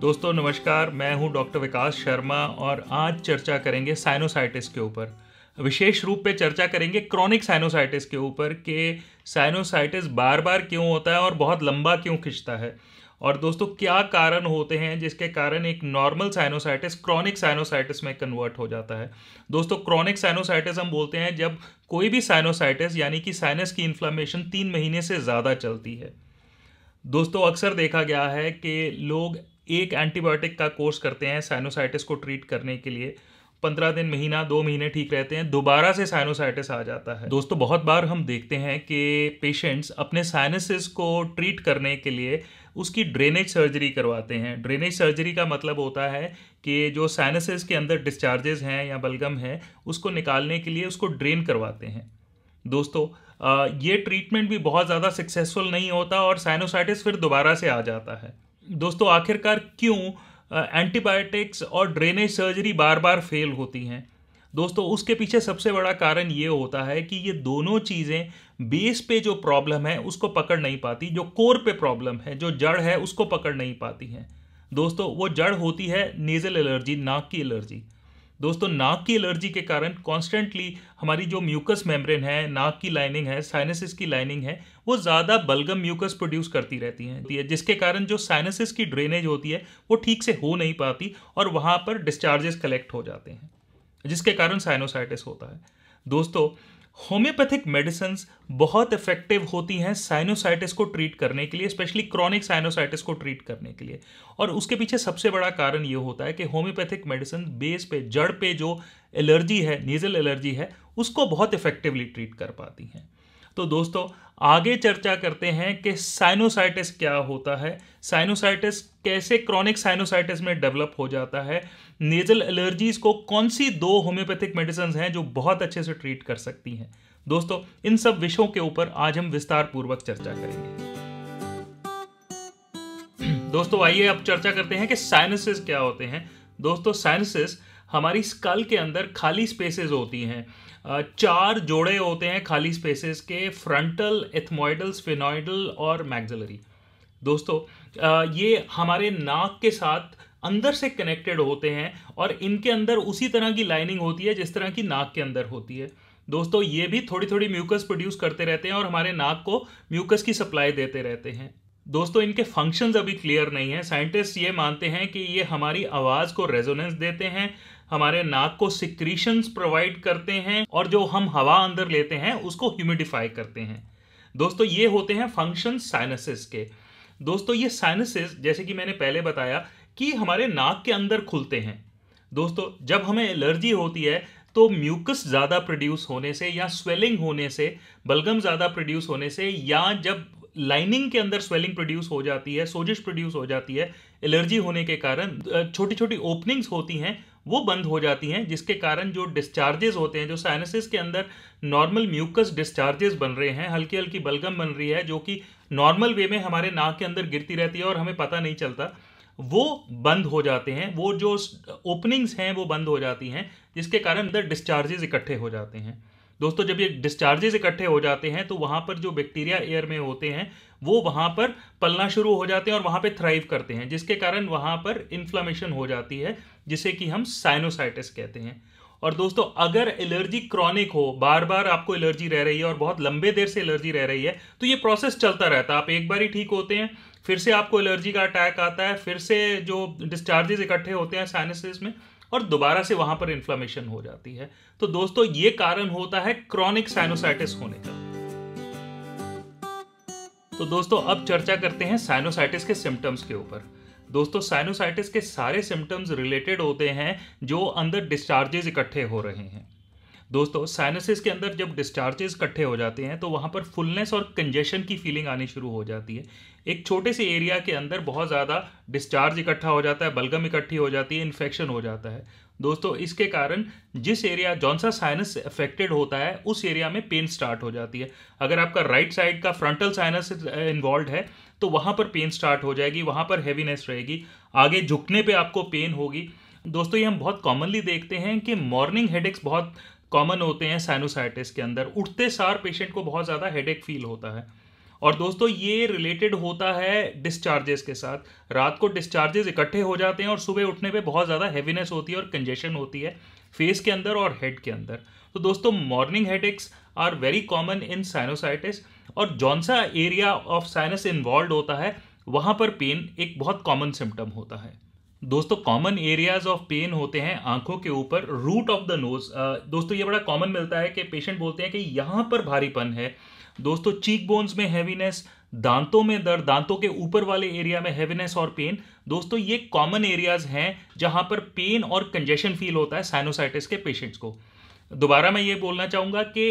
दोस्तों, नमस्कार। मैं हूँ डॉक्टर विकास शर्मा और आज चर्चा करेंगे साइनोसाइटिस के ऊपर। विशेष रूप पे चर्चा करेंगे क्रॉनिक साइनोसाइटिस के ऊपर कि साइनोसाइटिस बार बार क्यों होता है और बहुत लंबा क्यों खिंचता है। और दोस्तों, क्या कारण होते हैं जिसके कारण एक नॉर्मल साइनोसाइटिस क्रॉनिक साइनोसाइटिस में कन्वर्ट हो जाता है? दोस्तों क्रॉनिक साइनोसाइटिस हम बोलते हैं जब कोई भी साइनोसाइटिस यानी कि साइनस की इन्फ्लामेशन तीन महीने से ज़्यादा चलती है। दोस्तों, अक्सर देखा गया है कि लोग एक एंटीबायोटिक का कोर्स करते हैं साइनोसाइटिस को ट्रीट करने के लिए। पंद्रह दिन, महीना, दो महीने ठीक रहते हैं, दोबारा से साइनोसाइटिस आ जाता है। दोस्तों, बहुत बार हम देखते हैं कि पेशेंट्स अपने साइनसिस को ट्रीट करने के लिए उसकी ड्रेनेज सर्जरी करवाते हैं। ड्रेनेज सर्जरी का मतलब होता है कि जो साइनसिस के अंदर डिस्चार्जेस हैं या बलगम है, उसको निकालने के लिए उसको ड्रेन करवाते हैं। दोस्तों ये ट्रीटमेंट भी बहुत ज़्यादा सक्सेसफुल नहीं होता और साइनोसाइटिस फिर दोबारा से आ जाता है। दोस्तों, आखिरकार क्यों एंटीबायोटिक्स और ड्रेनेज सर्जरी बार बार फेल होती हैं? दोस्तों, उसके पीछे सबसे बड़ा कारण ये होता है कि ये दोनों चीज़ें बेस पे जो प्रॉब्लम है, उसको पकड़ नहीं पाती, जो कोर पे प्रॉब्लम है, जो जड़ है, उसको पकड़ नहीं पाती हैं। दोस्तों, वो जड़ होती है नेज़ल एलर्जी नाक की एलर्जी दोस्तों, नाक की एलर्जी के कारण कॉन्स्टेंटली हमारी जो म्यूकस मेम्ब्रेन है, नाक की लाइनिंग है साइनसिस की लाइनिंग है, वो ज़्यादा बलगम म्यूकस प्रोड्यूस करती रहती हैं। जिसके कारण जो साइनसिस की ड्रेनेज होती है, वो ठीक से हो नहीं पाती और वहाँ पर डिस्चार्जेस कलेक्ट हो जाते हैं, जिसके कारण साइनोसाइटिस होता है। दोस्तों होम्योपैथिक मेडिसिन बहुत इफ़ेक्टिव होती हैं साइनोसाइटिस को ट्रीट करने के लिए स्पेशली क्रॉनिक साइनोसाइटिस को ट्रीट करने के लिए। और उसके पीछे सबसे बड़ा कारण ये होता है कि होम्योपैथिक मेडिसिन बेस पे, जड़ पे जो एलर्जी है नीजल एलर्जी है, उसको बहुत इफेक्टिवली ट्रीट कर पाती हैं। तो दोस्तों आगे चर्चा करते हैं कि साइनोसाइटिस क्या होता है। साइनोसाइटिस कैसे क्रॉनिक साइनोसाइटिस में डेवलप हो जाता है। नेजल एलर्जीज को कौन सी दो होम्योपैथिक मेडिसिन हैं जो बहुत अच्छे से ट्रीट कर सकती हैं। दोस्तों, इन सब विषयों के ऊपर आज हम विस्तार पूर्वक चर्चा करेंगे। दोस्तों, आइए अब चर्चा करते हैं कि साइनसिस क्या होते हैं। दोस्तों साइनसिस हमारी स्कल के अंदर खाली स्पेसेस होती हैं। चार जोड़े होते हैं खाली स्पेसेस के फ्रंटल एथमोइडल स्फिनोइडल और मैग्जलरी दोस्तों ये हमारे नाक के साथ अंदर से कनेक्टेड होते हैं और इनके अंदर उसी तरह की लाइनिंग होती है जिस तरह की नाक के अंदर होती है। दोस्तों, ये भी थोड़ी थोड़ी म्यूकस प्रोड्यूस करते रहते हैं और हमारे नाक को म्यूकस की सप्लाई देते रहते हैं। दोस्तों, इनके फ़ंक्शंस अभी क्लियर नहीं है। साइंटिस्ट ये मानते हैं कि ये हमारी आवाज़ को रेजोनेंस देते हैं हमारे नाक को सिक्रीशंस प्रोवाइड करते हैं और जो हम हवा अंदर लेते हैं, उसको ह्यूमिडिफाई करते हैं। दोस्तों, ये होते हैं फ़ंक्शन साइनसिस के। दोस्तों, ये साइनसिस जैसे कि मैंने पहले बताया कि हमारे नाक के अंदर खुलते हैं। दोस्तों, जब हमें एलर्जी होती है तो म्यूकस ज़्यादा प्रोड्यूस होने से या स्वेलिंग होने से, बलगम ज़्यादा प्रोड्यूस होने से, या जब लाइनिंग के अंदर स्वेलिंग प्रोड्यूस हो जाती है सोजिश प्रोड्यूस हो जाती है एलर्जी होने के कारण छोटी छोटी ओपनिंग्स होती हैं वो बंद हो जाती हैं, जिसके कारण जो डिस्चार्जेस होते हैं, जो साइनसिस के अंदर नॉर्मल म्यूकस डिस्चार्जेस बन रहे हैं हल्की हल्की बलगम बन रही है, जो कि नॉर्मल वे में हमारे नाक के अंदर गिरती रहती है और हमें पता नहीं चलता, वो बंद हो जाते हैं, वो जो ओपनिंग्स हैं, वो बंद हो जाती हैं, जिसके कारण अंदर डिस्चार्जेस इकट्ठे हो जाते हैं। दोस्तों, जब ये डिस्चार्जेस इकट्ठे हो जाते हैं तो वहाँ पर जो बैक्टीरिया एयर में होते हैं वो वहाँ पर पलना शुरू हो जाते हैं और वहाँ पे थ्राइव करते हैं, जिसके कारण वहाँ पर इन्फ्लामेशन हो जाती है, जिसे कि हम साइनोसाइटिस कहते हैं। और दोस्तों, अगर एलर्जी क्रॉनिक हो बार बार आपको एलर्जी रह रही है और बहुत लंबे देर से एलर्जी रह रही है तो ये प्रोसेस चलता रहता है। आप एक बार ही ठीक होते हैं, फिर से आपको एलर्जी का अटैक आता है, फिर से जो डिस्चार्जेस इकट्ठे होते हैं साइनसिस में, और दोबारा से वहाँ पर इन्फ्लामेशन हो जाती है। तो दोस्तों, ये कारण होता है क्रॉनिक साइनोसाइटिस होने का। तो दोस्तों, अब चर्चा करते हैं साइनोसाइटिस के सिम्टम्स के ऊपर। दोस्तों साइनोसाइटिस के सारे सिम्टम्स रिलेटेड होते हैं जो अंदर डिस्चार्जेस इकट्ठे हो रहे हैं। दोस्तों साइनसिस के अंदर जब डिस्चार्जेस इकट्ठे हो जाते हैं तो वहाँ पर फुलनेस और कंजेशन की फीलिंग आनी शुरू हो जाती है। एक छोटे से एरिया के अंदर बहुत ज़्यादा डिस्चार्ज इकट्ठा हो जाता है, बलगम इकट्ठी हो जाती है इन्फेक्शन हो जाता है। दोस्तों, इसके कारण जिस एरिया जौन सा साइनस अफेक्टेड होता है, उस एरिया में पेन स्टार्ट हो जाती है। अगर आपका राइट साइड का फ्रंटल साइनस इन्वॉल्व है तो वहाँ पर पेन स्टार्ट हो जाएगी, वहाँ पर हैवीनेस रहेगी, आगे झुकने पे आपको पेन होगी। दोस्तों, ये हम बहुत कॉमनली देखते हैं कि मॉर्निंग हेडेक्स बहुत कॉमन होते हैं साइनोसाइटिस के अंदर। उठते सार पेशेंट को बहुत ज़्यादा हेडेक फील होता है। और दोस्तों, ये रिलेटेड होता है डिस्चार्जेस के साथ। रात को डिस्चार्जेस इकट्ठे हो जाते हैं और सुबह उठने पे बहुत ज़्यादा हैवीनेस होती है और कंजेशन होती है फेस के अंदर और हेड के अंदर। तो दोस्तों morning headaches are very common in sinusitis और जौन सा एरिया ऑफ़ साइनस इन्वॉल्व होता है, वहाँ पर पेन एक बहुत कॉमन सिम्टम होता है। दोस्तों कॉमन एरियाज़ ऑफ़ पेन होते हैं आँखों के ऊपर रूट ऑफ़ द नोज़ दोस्तों, ये बड़ा कॉमन मिलता है कि पेशेंट बोलते हैं कि यहाँ पर भारीपन है। दोस्तों चीक बोन्स में हैवीनेस दांतों में दर्द, दांतों के ऊपर वाले एरिया में हैवीनेस और पेन दोस्तों, ये कॉमन एरियाज़ हैं जहाँ पर पेन और कंजेशन फील होता है साइनोसाइटिस के पेशेंट्स को। दोबारा मैं ये बोलना चाहूँगा कि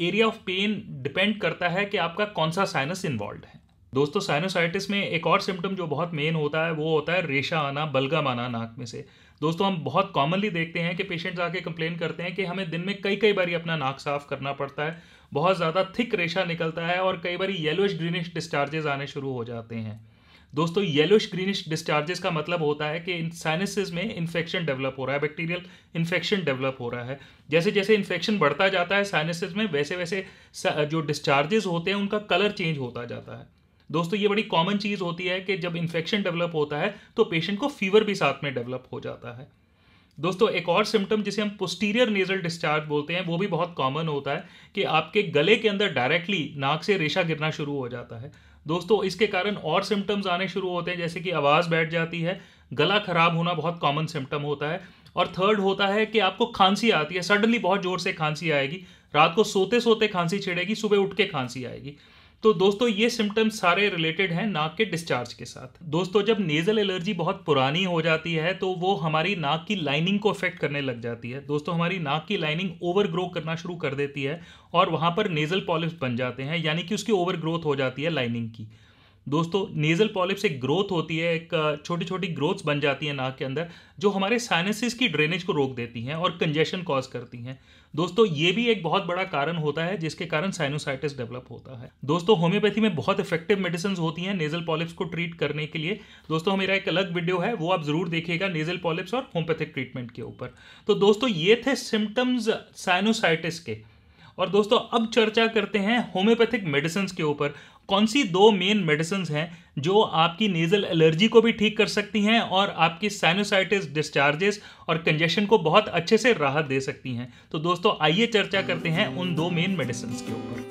एरिया ऑफ़ पेन डिपेंड करता है कि आपका कौन सा साइनस इन्वॉल्व है। दोस्तों साइनोसाइटिस में एक और सिम्टम जो बहुत मेन होता है, वो होता है रेशा आना, बलगम आना नाक में से। दोस्तों, हम बहुत कॉमनली देखते हैं कि पेशेंट्स आके कंप्लेन करते हैं कि हमें दिन में कई कई बार अपना नाक साफ़ करना पड़ता है बहुत ज़्यादा थिक रेशा निकलता है और कई बार येलोइश ग्रीनिश डिस्चार्जेस आने शुरू हो जाते हैं। दोस्तों येलोइश ग्रीनिश डिस्चार्जेस का मतलब होता है कि साइनसिस में इन्फेक्शन डेवलप हो रहा है बैक्टीरियल इन्फेक्शन डेवलप हो रहा है। जैसे जैसे इन्फेक्शन बढ़ता जाता है साइनसिस में वैसे वैसे जो डिस्चार्जेस होते हैं, उनका कलर चेंज होता जाता है। दोस्तों, ये बड़ी कॉमन चीज़ होती है कि जब इन्फेक्शन डेवलप होता है तो पेशेंट को फीवर भी साथ में डेवलप हो जाता है। दोस्तों, एक और सिम्टम जिसे हम पोस्टीरियर नेजल डिस्चार्ज बोलते हैं, वो भी बहुत कॉमन होता है कि आपके गले के अंदर डायरेक्टली नाक से रेशा गिरना शुरू हो जाता है। दोस्तों, इसके कारण और सिम्टम्स आने शुरू होते हैं, जैसे कि आवाज़ बैठ जाती है, गला खराब होना बहुत कॉमन सिम्टम होता है, और थर्ड होता है कि आपको खांसी आती है सडनली बहुत ज़ोर से खांसी आएगी, रात को सोते सोते खांसी छिड़ेगी, सुबह उठ के खांसी आएगी। तो दोस्तों, ये सिम्टम्स सारे रिलेटेड हैं नाक के डिस्चार्ज के साथ। दोस्तों, जब नेजल एलर्जी बहुत पुरानी हो जाती है तो वो हमारी नाक की लाइनिंग को अफेक्ट करने लग जाती है। दोस्तों, हमारी नाक की लाइनिंग ओवर ग्रो करना शुरू कर देती है और वहाँ पर नेजल पॉलिप्स बन जाते हैं, यानी कि उसकी ओवर ग्रोथ हो जाती है लाइनिंग की। दोस्तों नेजल पॉलिप्स एक ग्रोथ होती है, एक छोटी छोटी ग्रोथ्स बन जाती है नाक के अंदर, जो हमारे साइनसिस की ड्रेनेज को रोक देती हैं और कंजेशन कॉज करती हैं। दोस्तों, ये भी एक बहुत बड़ा कारण होता है, जिसके कारण साइनोसाइटिस डेवलप होता है। दोस्तों होम्योपैथी में बहुत इफ़ेक्टिव मेडिसिन होती हैं नेजल पॉलिप्स को ट्रीट करने के लिए। दोस्तों, मेरा एक अलग वीडियो है, वो आप ज़रूर देखिएगा नेजल पॉलिप्स और होम्योपैथिक ट्रीटमेंट के ऊपर। तो दोस्तों, ये थे सिम्टम्स साइनोसाइटिस के। और दोस्तों, अब चर्चा करते हैं होम्योपैथिक मेडिसिन के ऊपर। कौन सी दो मेन मेडिसिन हैं जो आपकी नेजल एलर्जी को भी ठीक कर सकती हैं और आपकी साइनोसाइटिस डिस्चार्जेस और कंजेशन को बहुत अच्छे से राहत दे सकती हैं? तो दोस्तों, आइए चर्चा करते हैं उन दो मेन मेडिसिन के ऊपर।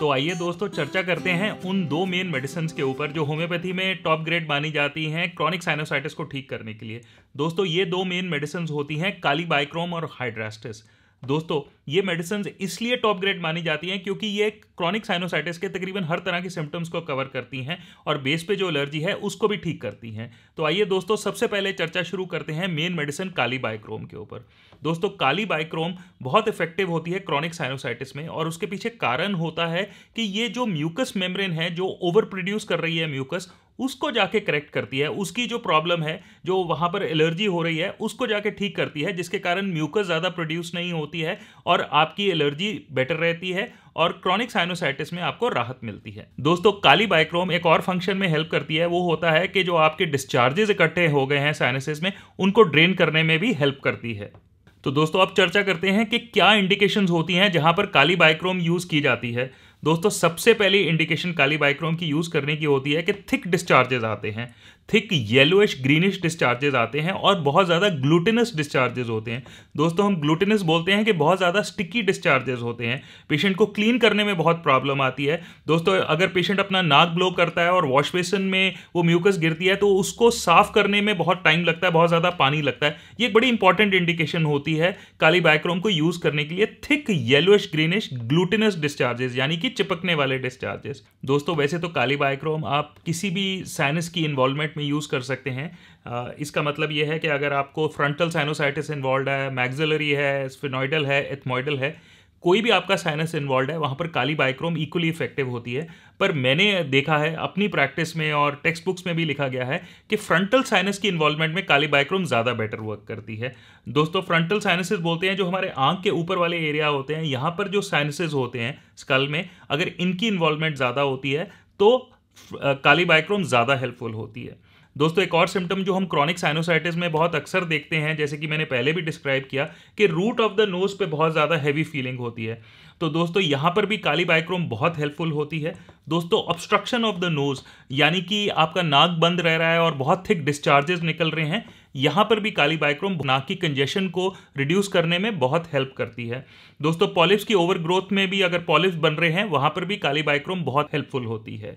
तो आइए दोस्तों, चर्चा करते हैं उन दो मेन मेडिसिन के ऊपर जो होम्योपैथी में टॉप ग्रेड मानी जाती हैं क्रॉनिक साइनोसाइटिस को ठीक करने के लिए। दोस्तों, ये दो मेन मेडिसिन होती हैं काली बाइक्रोम और हाइड्रास्टिस दोस्तों, ये मेडिसिन इसलिए टॉप ग्रेड मानी जाती हैं क्योंकि ये क्रॉनिक साइनोसाइटिस के तकरीबन हर तरह के सिम्टम्स को कवर करती हैं और बेस पे जो एलर्जी है, उसको भी ठीक करती हैं। तो आइए दोस्तों, सबसे पहले चर्चा शुरू करते हैं मेन मेडिसिन काली बाइक्रोम के ऊपर। दोस्तों काली बाइक्रोम बहुत इफ़ेक्टिव होती है क्रॉनिक साइनोसाइटिस में और उसके पीछे कारण होता है कि ये जो म्यूकस मेम्ब्रेन है, जो ओवर प्रोड्यूस कर रही है म्यूकस उसको जाके करेक्ट करती है। उसकी जो प्रॉब्लम है, जो वहाँ पर एलर्जी हो रही है, उसको जाके ठीक करती है, जिसके कारण म्यूकस ज़्यादा प्रोड्यूस नहीं होती है और आपकी एलर्जी बेटर रहती है और क्रॉनिक साइनोसाइटिस में आपको राहत मिलती है। दोस्तों काली बाइक्रोम एक और फ़ंक्शन में हेल्प करती है। वो होता है कि जो आपके डिस्चार्जेस इकट्ठे हो गए हैं साइनसिस में, उनको ड्रेन करने में भी हेल्प करती है। तो दोस्तों, अब चर्चा करते हैं कि क्या इंडिकेशंस होती हैं जहाँ पर काली बाइक्रोम यूज़ की जाती है। दोस्तों, सबसे पहली इंडिकेशन काली बाइक्रोम की यूज़ करने की होती है कि थिक डिस्चार्जेस आते हैं। थिक येलोइश ग्रीनिश डिस्चार्जेस आते हैं और बहुत ज़्यादा ग्लूटिनस डिस्चार्जेस होते हैं। दोस्तों, हम ग्लूटिनस बोलते हैं कि बहुत ज़्यादा स्टिकी डिस्चार्जेस होते हैं। पेशेंट को क्लीन करने में बहुत प्रॉब्लम आती है। दोस्तों, अगर पेशेंट अपना नाक ब्लो करता है और वॉश बेसन में वो म्यूकस गिरती है तो उसको साफ़ करने में बहुत टाइम लगता है, बहुत ज़्यादा पानी लगता है। ये एक बड़ी इंपॉर्टेंट इंडिकेशन होती है काली बाइक्रोम को यूज़ करने के लिए thick yellowish greenish glutinous discharges यानी कि चिपकने वाले डिस्चार्जेस दोस्तों, वैसे तो काली बाइक्रोम आप किसी भी साइनस की इन्वॉल्वमेंट में यूज़ कर सकते हैं। इसका मतलब ये है कि अगर आपको फ्रंटल साइनोसाइटिस इन्वॉल्व है मैग्जिलरी है स्फिनोइडल है एथमोइडल है, कोई भी आपका साइनस इन्वॉल्व है, वहाँ पर काली बाइक्रोम इक्वली इफ़ेक्टिव होती है। पर मैंने देखा है, अपनी प्रैक्टिस में और टेक्स्ट बुक्स में भी लिखा गया है कि फ्रंटल साइनस की इन्वॉल्वमेंट में काली बाइक्रोम ज़्यादा बेटर वर्क करती है। दोस्तों फ्रंटल साइनसिस बोलते हैं जो हमारे आँख के ऊपर वाले एरिया होते हैं, यहाँ पर जो साइनसिस होते हैं स्कल में, अगर इनकी इन्वॉल्वमेंट ज़्यादा होती है तो काली बाइक्रोम ज़्यादा हेल्पफुल होती है। दोस्तों, एक और सिम्टम जो हम क्रॉनिक साइनोसाइटिस में बहुत अक्सर देखते हैं, जैसे कि मैंने पहले भी डिस्क्राइब किया कि रूट ऑफ़ द नोज़ पे बहुत ज़्यादा हैवी फीलिंग होती है। तो दोस्तों, यहाँ पर भी काली बाइक्रोम बहुत हेल्पफुल होती है। दोस्तों ऑब्स्ट्रक्शन ऑफ़ द नोज़ यानी कि आपका नाक बंद रह रहा है और बहुत थिक डिस्चार्जेस निकल रहे हैं, यहाँ पर भी काली बाइक्रोम नाक की कंजेशन को रिड्यूस करने में बहुत हेल्प करती है। दोस्तों पॉलिप्स की ओवर ग्रोथ में भी अगर पॉलिप्स बन रहे हैं, वहाँ पर भी काली बाइक्रोम बहुत हेल्पफुल होती है।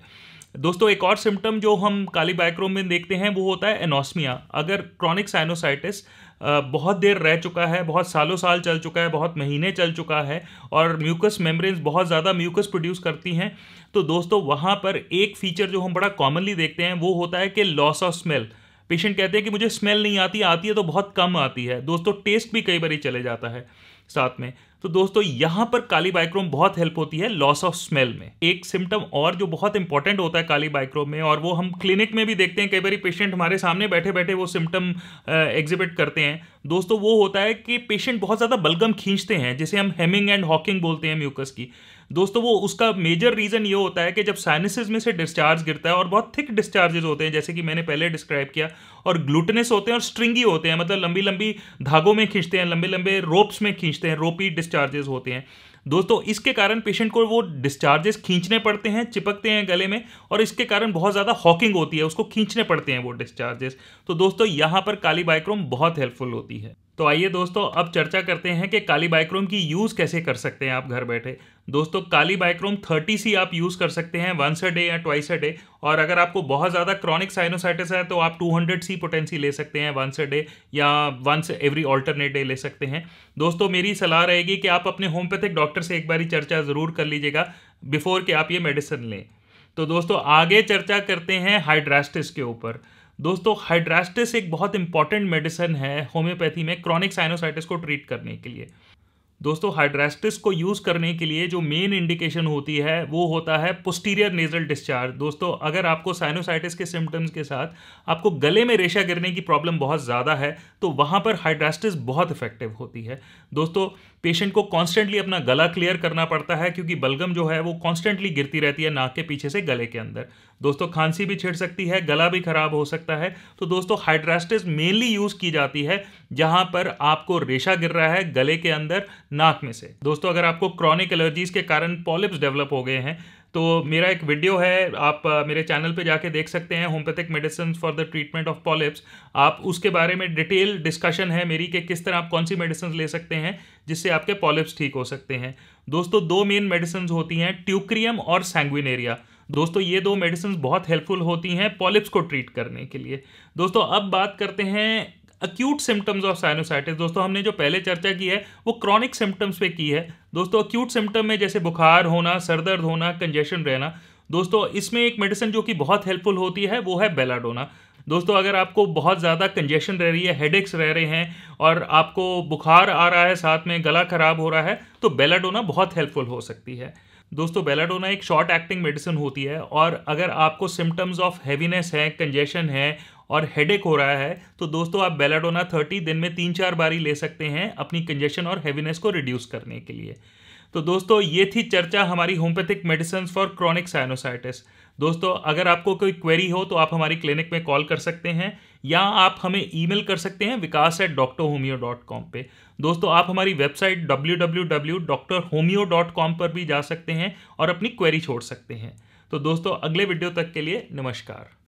दोस्तों, एक और सिम्टम जो हम काली बाइक्रोम में देखते हैं, वो होता है एनोस्मिया अगर क्रॉनिक साइनोसाइटिस बहुत देर रह चुका है, बहुत सालों साल चल चुका है, बहुत महीने चल चुका है, और म्यूकस मेम्ब्रेन्स बहुत ज़्यादा म्यूकस प्रोड्यूस करती हैं तो दोस्तों, वहाँ पर एक फीचर जो हम बड़ा कॉमनली देखते हैं, वो होता है कि लॉस ऑफ़ स्मेल पेशेंट कहते हैं कि मुझे स्मेल नहीं आती आती है तो बहुत कम आती है। दोस्तों टेस्ट भी कई बार चले जाता है साथ में। तो दोस्तों, यहाँ पर काली बाइक्रोम बहुत हेल्प होती है लॉस ऑफ़ स्मेल में। एक सिम्टम और जो बहुत इंपॉर्टेंट होता है काली बाइक्रोम में, और वो हम क्लिनिक में भी देखते हैं, कई बार पेशेंट हमारे सामने बैठे बैठे वो सिम्टम एग्जिबिट करते हैं। दोस्तों, वो होता है कि पेशेंट बहुत ज़्यादा बलगम खींचते हैं, जिसे हम हेमिंग एंड हॉकिंग बोलते हैं म्यूकस की। दोस्तों, वो उसका मेजर रीज़न ये होता है कि जब साइनसिस में से डिस्चार्ज गिरता है और बहुत थिक डिस्चार्जेस होते हैं, जैसे कि मैंने पहले डिस्क्राइब किया, और ग्लूटनस होते हैं और स्ट्रिंगी होते हैं मतलब लंबी लंबी धागों में खींचते हैं लंबे लंबे रोप्स में खींचते हैं रोपी डिस्चार्जेस होते हैं। दोस्तों, इसके कारण पेशेंट को वो डिस्चार्जेस खींचने पड़ते हैं, चिपकते हैं गले में, और इसके कारण बहुत ज़्यादा हॉकिंग होती है, उसको खींचने पड़ते हैं वो डिस्चार्जेस तो दोस्तों, यहाँ पर काली बाइक्रोम बहुत हेल्पफुल होती है। तो आइए दोस्तों, अब चर्चा करते हैं कि काली बाइक्रोम की यूज़ कैसे कर सकते हैं आप घर बैठे। दोस्तों, काली बाइक्रोम 30 सी आप यूज़ कर सकते हैं वंस अ डे या ट्वाइस अ डे और अगर आपको बहुत ज़्यादा क्रॉनिक साइनोसाइटिस है तो आप 200 सी पोटेंसी ले सकते हैं वंस अ डे या वंस एवरी ऑल्टरनेट डे ले सकते हैं। दोस्तों, मेरी सलाह रहेगी कि आप अपने होम्योपैथिक डॉक्टर से एक बारी चर्चा ज़रूर कर लीजिएगा बिफोर कि आप ये मेडिसिन लें। तो दोस्तों, आगे चर्चा करते हैं हाइड्रास्टिस के ऊपर। दोस्तों हाइड्रास्टिस एक बहुत इंपॉर्टेंट मेडिसिन है होम्योपैथी में क्रॉनिक साइनोसाइटिस को ट्रीट करने के लिए। दोस्तों हाइड्रास्टिस को यूज़ करने के लिए जो मेन इंडिकेशन होती है, वो होता है पोस्टीरियर नेजल डिस्चार्ज दोस्तों, अगर आपको साइनोसाइटिस के सिम्टम्स के साथ आपको गले में रेशा गिरने की प्रॉब्लम बहुत ज़्यादा है तो वहाँ पर हाइड्रास्टिस बहुत इफ़ेक्टिव होती है। दोस्तों पेशेंट को कॉन्स्टेंटली अपना गला क्लियर करना पड़ता है, क्योंकि बलगम जो है, वो कॉन्स्टेंटली गिरती रहती है नाक के पीछे से गले के अंदर। दोस्तों, खांसी भी छिड़ सकती है, गला भी खराब हो सकता है। तो दोस्तों हाइड्रास्टिस मेनली यूज़ की जाती है, जहाँ पर आपको रेशा गिर रहा है गले के अंदर, नाक में से। दोस्तों, अगर आपको क्रॉनिक एलर्जीज के कारण पॉलिप्स डेवलप हो गए हैं तो मेरा एक वीडियो है, आप मेरे चैनल पे जाके देख सकते हैं homeopathic medicine for the treatment of polyps आप उसके बारे में डिटेल डिस्कशन है मेरी कि किस तरह आप कौन सी मेडिसिन ले सकते हैं, जिससे आपके पॉलिप्स ठीक हो सकते हैं। दोस्तों, दो मेन मेडिसिन होती हैं ट्यूक्रियम और सैंग्विनेरिया दोस्तों, ये दो मेडिसिन बहुत हेल्पफुल होती हैं पॉलिप्स को ट्रीट करने के लिए। दोस्तों, अब बात करते हैं अक्यूट सिम्टम्स ऑफ़ साइनोसाइटिस दोस्तों, हमने जो पहले चर्चा की है, वो क्रॉनिक सिम्टम्स पे की है। दोस्तों अक्यूट सिम्टम में जैसे बुखार होना सरदर्द होना कंजेशन रहना, दोस्तों, इसमें एक मेडिसिन जो कि बहुत हेल्पफुल होती है, वो है बेलाडोना दोस्तों, अगर आपको बहुत ज़्यादा कंजेशन रह रही है हेडेक्स रह रहे हैं, और आपको बुखार आ रहा है, साथ में गला खराब हो रहा है तो बेलाडोना बहुत हेल्पफुल हो सकती है। दोस्तों बेलाडोना एक शॉर्ट एक्टिंग मेडिसिन होती है और अगर आपको सिम्टम्स ऑफ़ हैवीनेस है कंजेशन है और हेडेक हो रहा है तो दोस्तों आप बेलाडोना थर्टी दिन में तीन चार बारी ले सकते हैं अपनी कंजेशन और हैवीनेस को रिड्यूस करने के लिए। तो दोस्तों, ये थी चर्चा हमारी homeopathic medicine for chronic sinusitis दोस्तों, अगर आपको कोई क्वेरी हो तो आप हमारी क्लिनिक में कॉल कर सकते हैं, या आप हमें ईमेल कर सकते हैं Vikas at doctor homeo dot com पर दोस्तों, आप हमारी website W W W doctor homeo dot com पर भी जा सकते हैं और अपनी क्वेरी छोड़ सकते हैं। तो दोस्तों, अगले वीडियो तक के लिए नमस्कार।